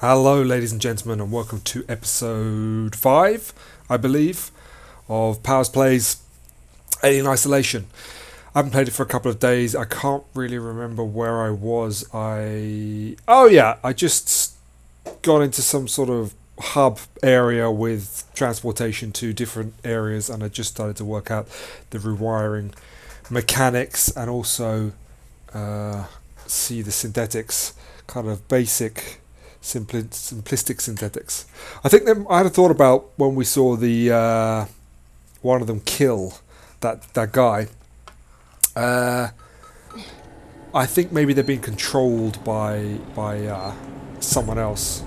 Hello, ladies and gentlemen, and welcome to episode 5, I believe, of Powers Plays Alien Isolation. I haven't played it for a couple of days. I can't really remember where I was. I. Oh, yeah, I just got into some sort of hub area with transportation to different areas, and I just started to work out the rewiring mechanics and also uh, see the synthetics kind of basic simpli- simplistic synthetics. I think that I had a thought about when we saw the uh, one of them kill that that guy. Uh, I think maybe they're being controlled by by uh, someone else.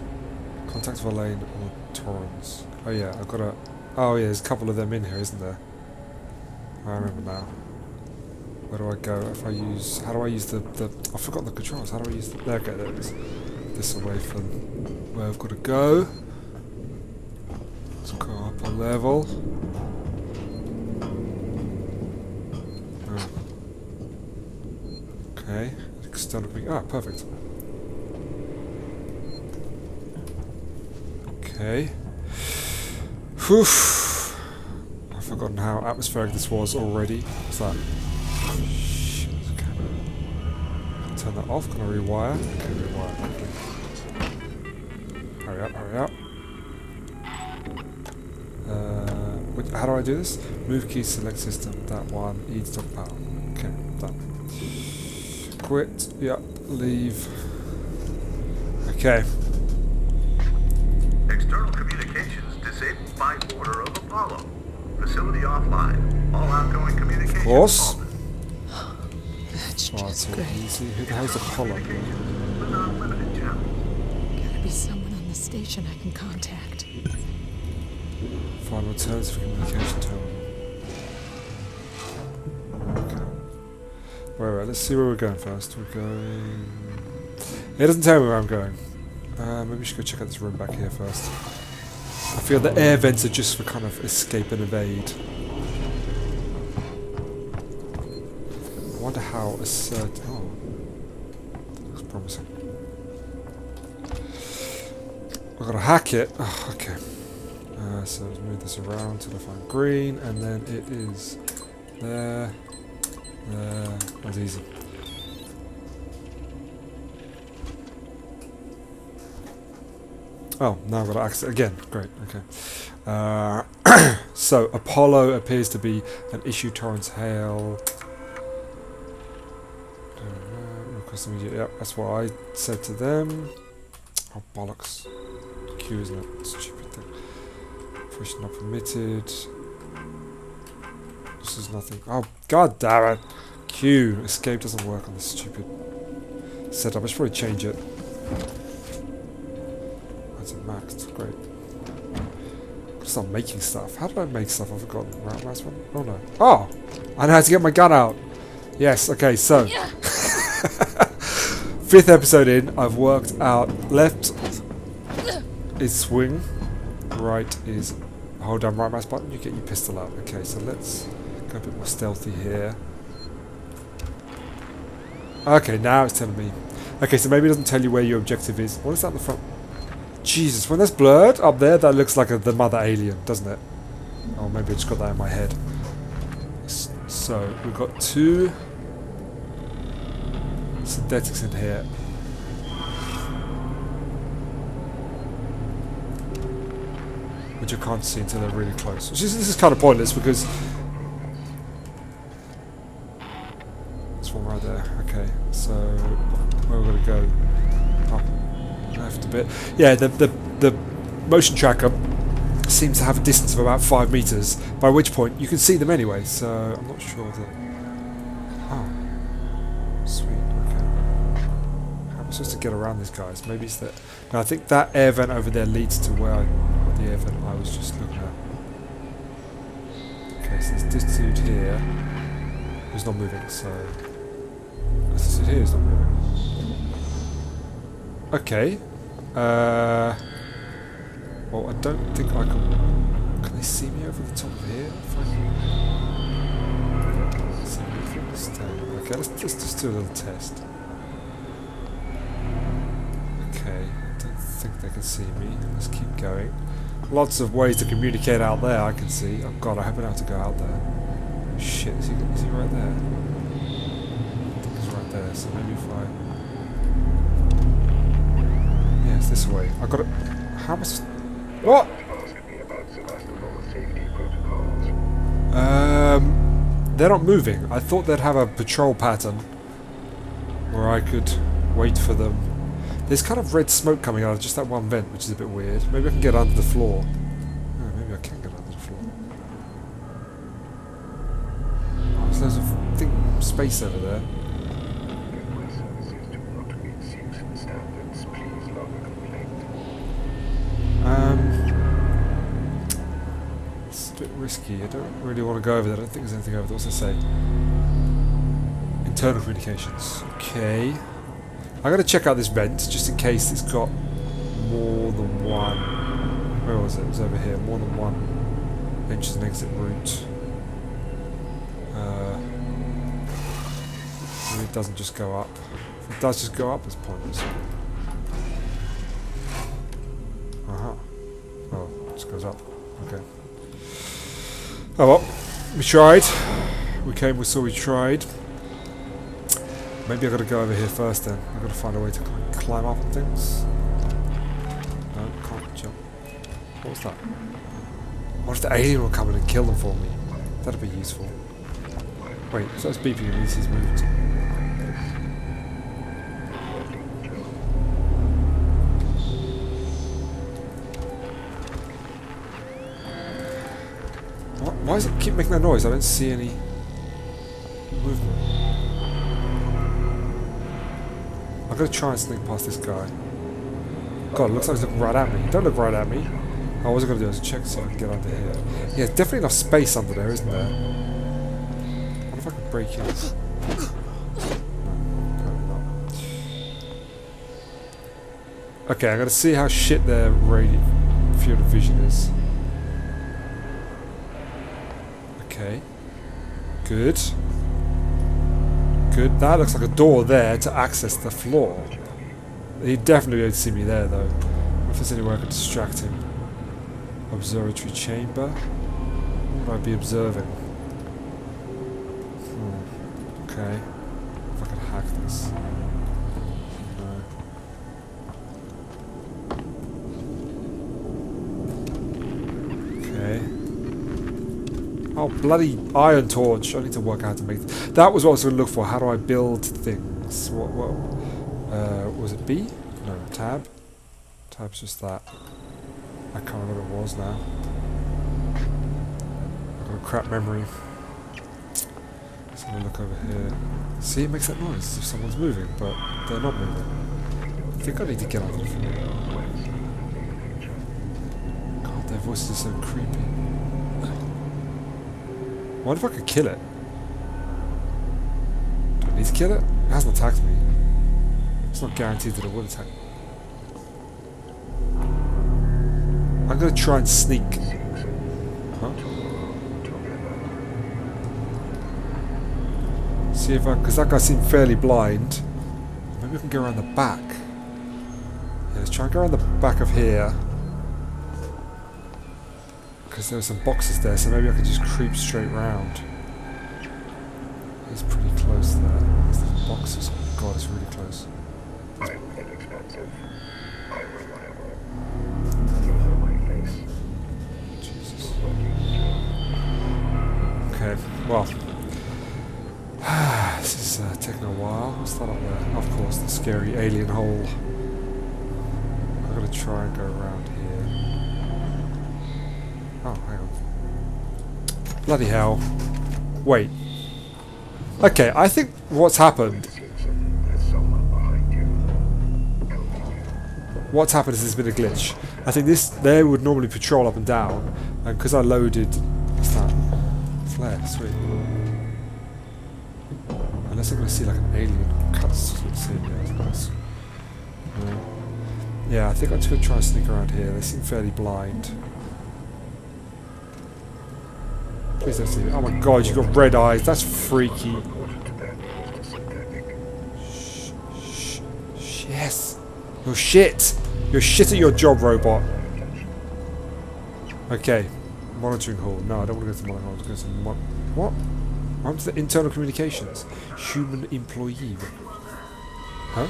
Contact Verlaine or Torrens. Oh yeah, I've got a. Oh yeah, there's a couple of them in here, isn't there? I remember now. Where do I go if I use? How do I use the the? I've forgotten the controls. How do I use? The, there, okay, there it is this away from where I've got to go. Let's go up a level. Okay, external quick. Ah, perfect. Okay. Whew. I've forgotten how atmospheric this was already. What's that? Shit, okay. Turn that off. Can I rewire? Okay, rewire. Hurry up, hurry up. Uh, which, how do I do this? Move key, select system, that one, E to talk power. Okay, done. Quit, yep, leave. Okay. External communications disabled by order of Apollo. Facility offline. All outgoing communications course. halted. That's Oh, just great. easy. Who the hell's Apollo? Station I can contact. Find alternative communication terminal. Okay. Wait, wait, let's see where we're going first. We're going... It doesn't tell me where I'm going. Uh, maybe we should go check out this room back here first. I feel the air vents are just for kind of escape and evade. I wonder how a certain... Oh. Looks promising. I've got to hack it. Oh, okay. Uh, so let's move this around till I find green, and then it is there, there. That's easy. Oh, now I've got to access it again. Great, okay. Uh, so, Apollo appears to be an issue Torrens Hail. Uh, Request immediate. Yep, that's what I said to them. Oh, bollocks. Q, isn't? Stupid thing. Push not permitted. This is nothing. Oh, god damn it! Q. Escape doesn't work on this stupid setup. I should probably change it. That's a max. Great. Start making stuff. How do I make stuff? I've forgotten. Right, last one? Oh no. Oh! I know how to get my gun out! Yes, okay, so. Fifth episode in, I've worked out left is swing, right is hold down right mouse button, you get your pistol out. Okay, so let's go a bit more stealthy here. Okay, now it's telling me. Okay, so maybe it doesn't tell you where your objective is. What is that in the front? Jesus, when that's blurred up there, that looks like a, the mother alien, doesn't it? Oh, maybe I just got that in my head. So, we've got two synthetics in here. Which I can't see until they're really close. Is, this is kind of pointless because... This one right there. Okay, so where we're going to go? Up left a bit. Yeah, the, the, the motion tracker seems to have a distance of about five meters, by which point you can see them anyway, so I'm not sure that... supposed to get around these guys? Maybe it's that... No, I think that air vent over there leads to where I, the air vent I was just looking at. Okay, so this dude here who's not moving, so... This dude here is not moving. Okay. Uh... Well, I don't think I can... Can they see me over the top of here? Okay, let's, let's just do a little test. Think they can see me. Let's keep going. Lots of ways to communicate out there, I can see. Oh god, I happen to have to go out there. Shit, is he, is he right there? I think he's right there, so maybe if I... Yeah, it's this way. i got to... How much... What? Um, they're not moving. I thought they'd have a patrol pattern where I could wait for them. There's kind of red smoke coming out of just that one vent, which is a bit weird. Maybe I can get under the floor. Oh, maybe I can get under the floor. Oh, there's loads of thing, space over there. Um, it's a bit risky. I don't really want to go over there. I don't think there's anything over there. What's it say? Internal communications. Okay. Going to check out this vent just in case it's got more than one. Where was it? It was over here. More than one entrance and exit route. Uh, maybe it doesn't just go up. If it does just go up, it's pointless. Uh huh. Oh, it just goes up. Okay. Oh well, we tried. We came, we saw, we tried. Maybe I've got to go over here first then. I've got to find a way to climb up on things. No, can't jump. What was that? What if the alien will come in and kill them for me? That'd be useful. Wait, so it's beeping least he's moved. Why does it keep making that noise? I don't see any movement. Gonna try and sneak past this guy. God, looks like he's looking right at me. Don't look right at me. I was gonna do is check so I can get under here. Yeah, there's definitely enough space under there, isn't there? What if I can break in? Okay, I'm gonna see how shit their radio field of vision is. Okay. Good. Good. That looks like a door there to access the floor. He'd definitely be able to see me there, though. If there's anywhere I could distract him. Observatory chamber. What would I be observing? Hmm. Okay. If I could hack this. Okay. Bloody iron torch. I need to work out how to make... Th that was what I was going to look for. How do I build things? What, what, uh, was it B? No, tab. Tab's just that. I can't remember what it was now. I've got a crap memory. Let's have a look over here. See, it makes that noise as if someone's moving, but they're not moving. I think I need to get out of here. God, their voices are so creepy. What if I could kill it? Do I need to kill it? It hasn't attacked me. It's not guaranteed that it will attack me. I'm gonna try and sneak. Huh? See if I, because that guy seemed fairly blind. Maybe we can go around the back. Yeah, let's try and go around the back of here. Because there were some boxes there, so maybe I can just creep straight round. It's pretty close there. There's the boxes. Oh God, it's really close. I'm inexpensive. I'm reliable. You know my face. Jesus. Okay, well. this is uh, taking a while. What's that up there? Of course, the scary alien hole. I'm gonna try and go around here. Oh, hang on. Bloody hell. Wait. Okay, I think what's happened what's happened is there's been a glitch. I think this they would normally patrol up and down, and because I loaded what's that flare, sweet. Unless I'm gonna see like an alien cutscene, that's nice. Yeah. yeah, I think I'm just gonna try and sneak around here. They seem fairly blind. Oh my god, you've got red eyes. That's freaky. Shh, shh, yes. Oh shit. You're shit at your job, robot. Okay. Monitoring hall. No, I don't want to go to the monitoring hall. I want to mon- What? I'm to the internal communications. Human employee. Huh?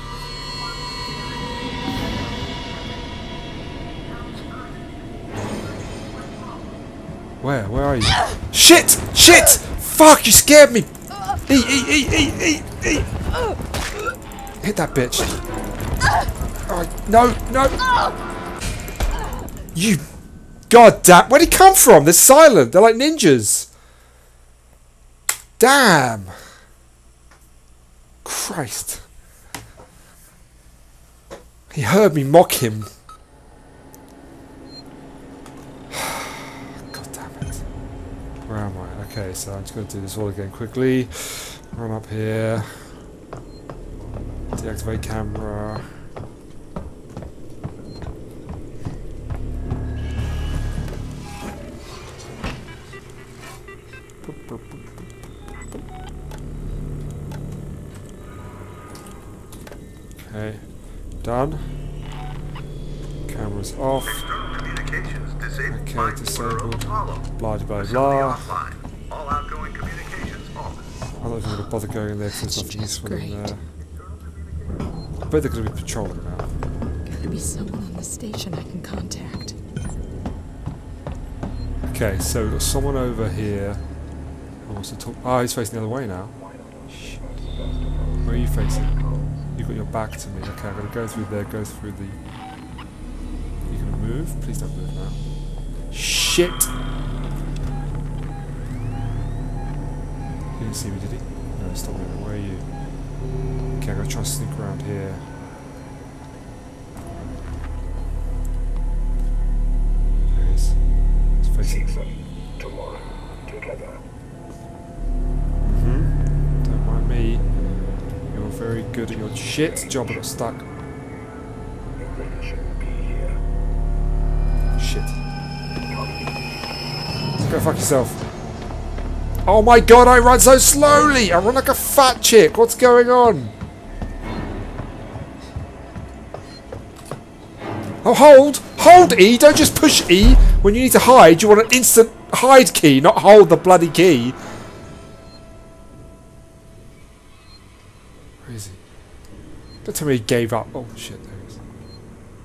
Where? Where are you? Shit! Shit! Fuck! You scared me! Eat! Eat! Eat! Eat! Eat! Eat! Hit that bitch! No! No! You! God damn! Where'd he come from? They're silent. They're like ninjas. Damn! Christ! He heard me mock him. God damn it. Where am I? Okay, so I'm just going to do this all again quickly. Run up here. Deactivate camera. Okay, done. Cameras off. External communications disabled Okay, by order of disabled. Blah blah blah. I'm not even going to bother going in there because there's nothing useful in great. there. I bet they're going to be patrolling now. Gotta be someone on the station I can contact. Okay, so we've got someone over here who wants to talk. Ah, he's facing the other way now. Shit. Where are you facing? You've got your back to me. Okay, I'm going to go through there, go through the. You going to move? Please don't move now. Shit! Didn't see me, did he? No, stop moving. Where are you? Okay, I'm going to try and sneak around here. There he is. Seegson tomorrow together. hmm Don't mind me. You're very good at your shit. Job I got stuck. You shouldn't be here. Shit. Go fuck yourself. Oh my god, I run so slowly! I run like a fat chick. What's going on? Oh, hold! Hold E! Don't just push E! When you need to hide, you want an instant hide key, not hold the bloody key. Where is he? Don't tell me he gave up. Oh shit, there he is.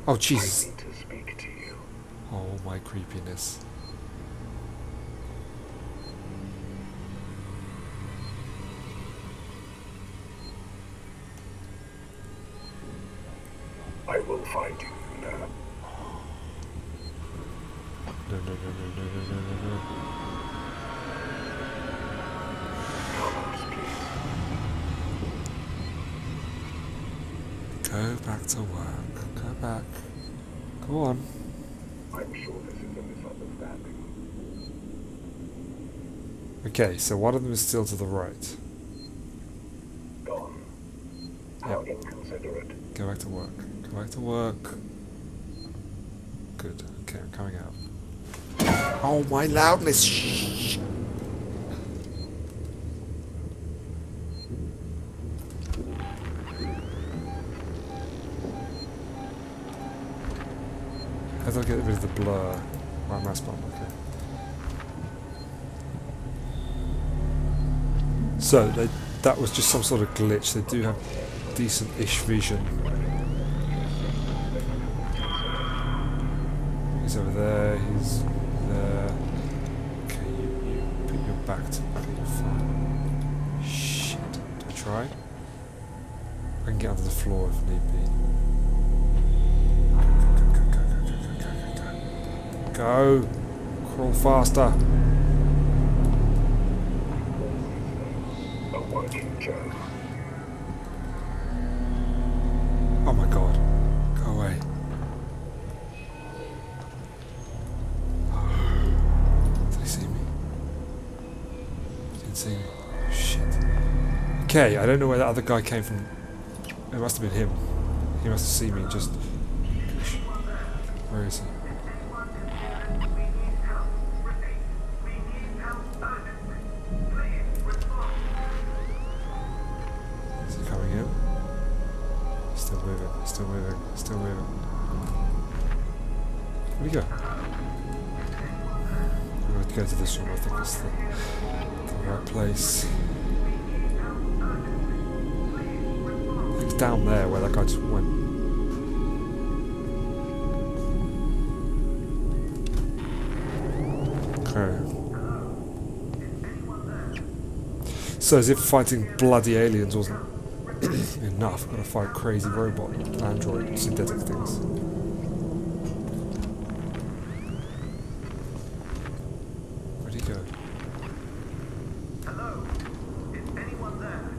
Oh I Jesus. need to speak to you. Oh my creepiness. Okay, so one of them is still to the right. Gone. How inconsiderate. Go back to work. Go back to work. Good. Okay, I'm coming out. Oh, my loudness! Shh. How do I get rid of the blur? My mouse button, okay. So they, that was just some sort of glitch. They do have decent-ish vision. He's over there. He's there. Okay, you, you put your back to me. Shit. Do I try? I can get under the floor if need be. Go! Crawl faster! Joke. Oh my god. Go away. Did he see me? Didn't see me. Shit. Okay, I don't know where that other guy came from. It must have been him. He must have seen me just... Where is he? Is he coming in? Still still moving, still moving. Where'd he go? I'm going to go to this room. I think it's the, the right place. It's down there where that guy just went. So as if fighting bloody aliens wasn't enough, I've got to fight crazy robot, android, synthetic things. Where'd he go? Hello? Is anyone there?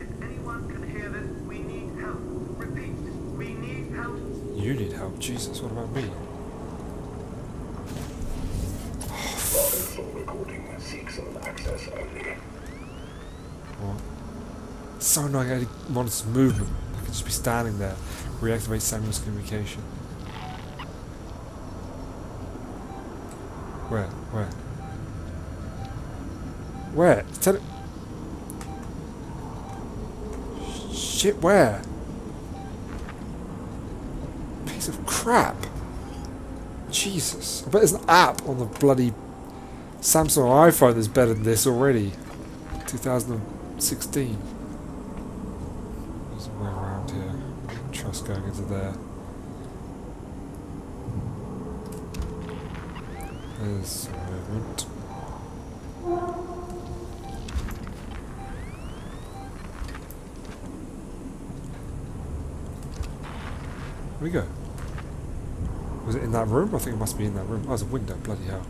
If anyone can hear this, we need help. Repeat, we need help. You need help, Jesus, what about me? Full recording seeks on access only. What? It's so annoying how he monitors movement. I could just be standing there. Reactivate Samuel's communication. Where? Where? Where? Tell it. Shit, where? Piece of crap. Jesus. I bet there's an app on the bloody Samsung iPhone that's better than this already. 2016. There's a way around here. Trust going into there. There's movement. Where'd we go? Was it in that room? I think it must be in that room. Oh, there's a window. Bloody hell.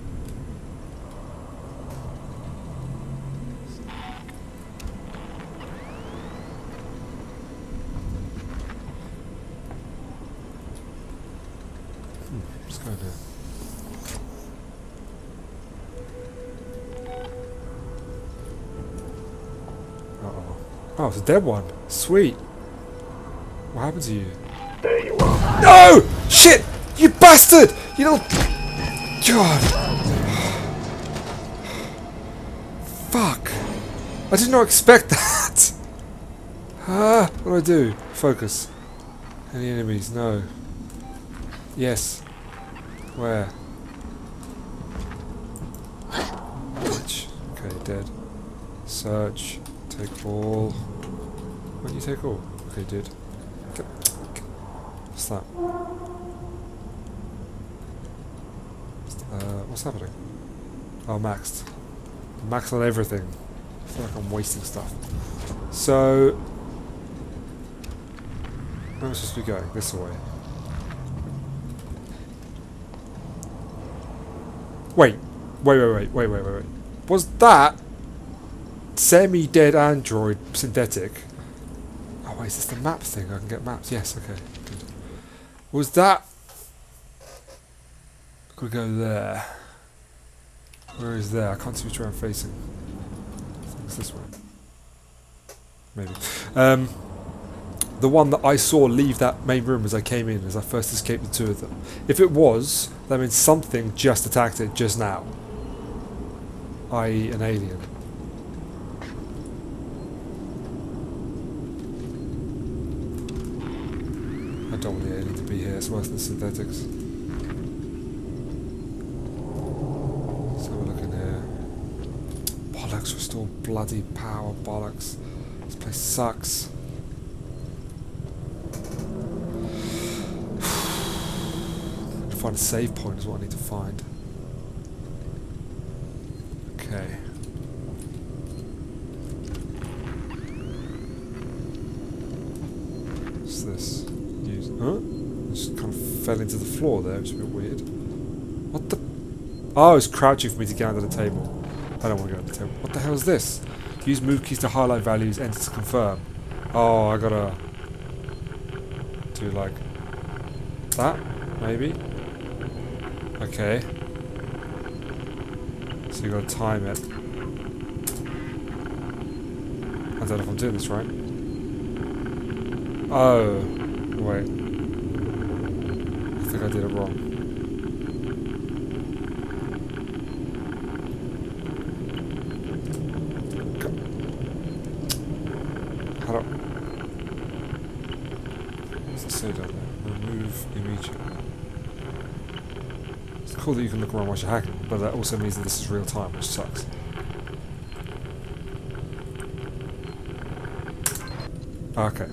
Dead one. Sweet. What happened to you? There you are. No! Shit! You bastard! You little... God. Fuck. I did not expect that. Ah, what do I do? Focus. Any enemies? No. Yes. Where? Which? Okay, dead. Search. Take all. When you take all? Okay, dude. What's that? Uh, what's happening? Oh, maxed. Max on everything. I feel like I'm wasting stuff. So, where am I supposed to be going? This way. Wait, wait, wait, wait, wait, wait, wait, wait. Was that semi-dead android synthetic? Wait, is this the map thing? I can get maps. Yes, okay, good. Was that? Could we go there? Where is there? I can't see which way I'm facing. It's this way. Maybe. Um, the one that I saw leave that main room as I came in, as I first escaped the two of them. If it was, that means something just attacked it just now. I.e. an alien. I don't want the alien to be here, it's worse than synthetics. Let's have a look in here. Bollocks, restore bloody power, bollocks. This place sucks. find a save point is what I need to find. Okay. What's this? Use huh? It just kind of fell into the floor there, which is a bit weird. What the Oh, it's crouching for me to get under the table. I don't want to go under the table. What the hell is this? Use move keys to highlight values, enter to confirm. Oh, I gotta do like that, maybe. Okay. So you gotta time it. I don't know if I'm doing this right. Oh, wait. Think I did it wrong. Cool that you can look around while you're hacking, but that also means that this is real time, which sucks. Okay.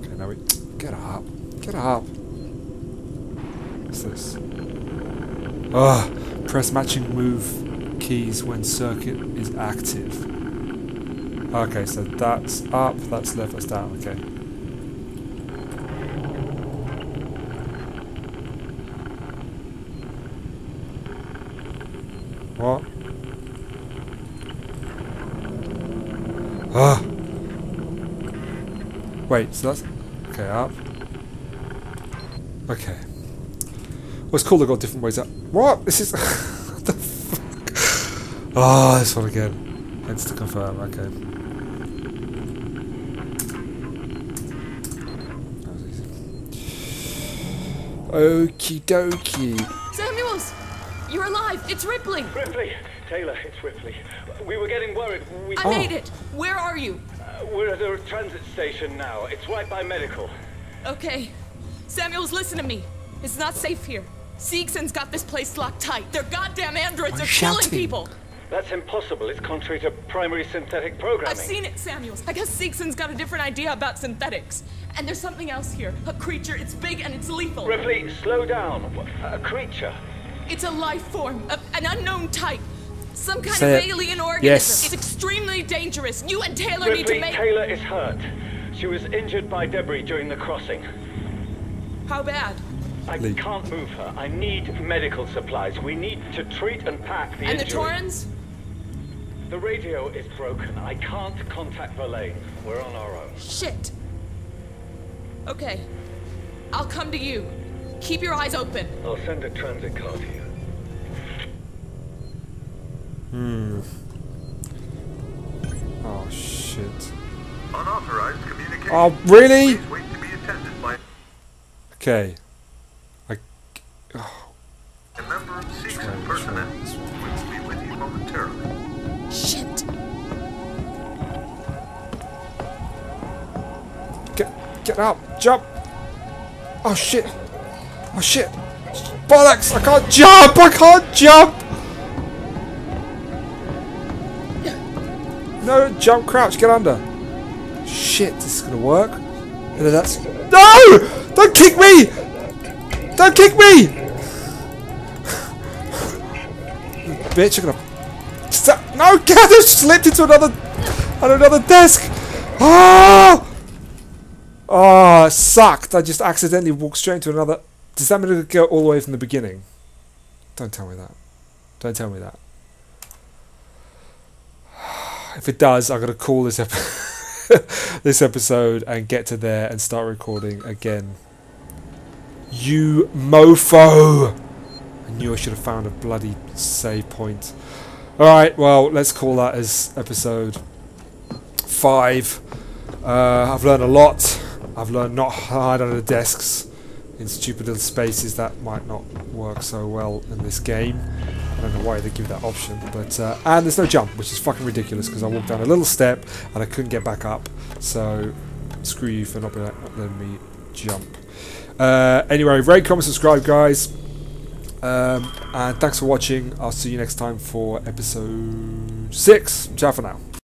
Okay, now we get up. Get up. What's this? Ah, press matching move keys when circuit is active. Okay, so that's up, that's left, that's down. Okay. What? Ah. Wait, so that's okay. Up. Okay. Well, it's cool. They've got different ways up. What? This is what the fuck? Ah, this one again. Hence to confirm. Okay. That was. Okie dokie. Samuels! You're alive! It's Ripley! Ripley, Taylor, it's Ripley. We were getting worried. We, I made it! Where are you? uh, we're at a transit station now. It's right by medical. Okay. Samuels, listen to me. It's not safe here. Seegson's got this place locked tight. Their goddamn androids are are you killing shouting? people. That's impossible. It's contrary to primary synthetic programming. I've seen it, Samuels. I guess Seegson's got a different idea about synthetics. And there's something else here. A creature. It's big and it's lethal. Ripley, slow down. A creature. It's a life form, a, an unknown type. Some kind Say of it. alien organism. Yes. It's extremely dangerous. You and Taylor need to make. Taylor is hurt. She was injured by debris during the crossing. How bad? I Lee. can't move her. I need medical supplies. We need to treat and pack the And the injury. Torrens? The radio is broken. I can't contact Verlaine. We're on our own. Shit. Okay. I'll come to you. Keep your eyes open. I'll send a transit car to you. Hmm. Oh shit. Unauthorized communication. Oh really? Okay. I. a member of Seegson personnel. Will be with you momentarily. Shit. Get get up! Jump! Oh shit! Oh shit! Bollocks! I can't jump! I can't jump! No, jump, crouch, get under. Shit, this is gonna work. And then that's no! Kick me! Don't kick me! Bitch, you're gonna stop. No, God, I slipped into another on another desk. Oh, it sucked. I just accidentally walked straight into another. Does that mean I go all the way from the beginning? Don't tell me that. Don't tell me that. If it does, I'm gonna call this ep- this episode and get to there and start recording again. You mofo! I knew I should have found a bloody save point. Alright, well, let's call that as episode five. Uh, I've learned a lot. I've learned not to hide under desks in stupid little spaces that might not work so well in this game. I don't know why they give that option, but uh, and there's no jump, which is fucking ridiculous because I walked down a little step and I couldn't get back up. So screw you for not letting me jump. Uh, anyway, rate, comment, subscribe, guys. Um, and thanks for watching. I'll see you next time for episode six. Ciao for now.